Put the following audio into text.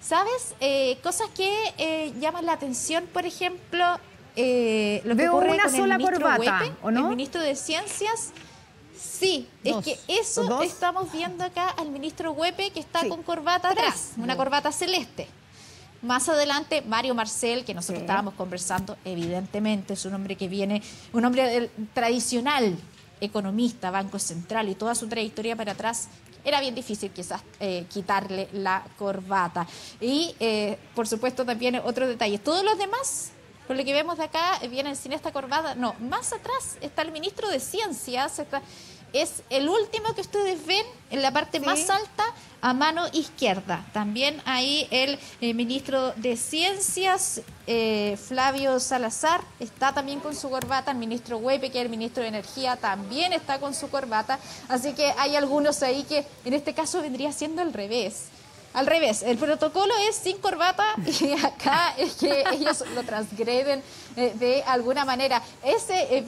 ¿Sabes? Eh, cosas que eh, llaman la atención, por ejemplo, eh, lo que Veo ocurre una con sola el ministro corbata, Huepe, ¿o no? el ministro de Ciencias. Sí, Dos. es que eso ¿Dos? estamos viendo acá al ministro Huepe que está Sí. con corbata Tres. atrás, una corbata celeste. Más adelante, Mario Marcel, que nosotros Sí. estábamos conversando, evidentemente es un hombre que viene, un hombre del- tradicional, economista, Banco Central y toda su trayectoria para atrás. Era bien difícil quizás eh, quitarle la corbata. Y, eh, por supuesto, también otro detalle. Todos los demás, por lo que vemos de acá, vienen sin esta corbata. No, más atrás está el ministro de Ciencias. está- es el último que ustedes ven en la parte Sí. más alta a mano izquierda. También ahí el eh, ministro de Ciencias, eh, Flavio Salazar, está también con su corbata. El ministro Huepe, que es el ministro de Energía, también está con su corbata. Así que hay algunos ahí que en este caso vendría siendo al revés. Al revés, el protocolo es sin corbata y acá es que ellos lo transgreden eh, de alguna manera. Ese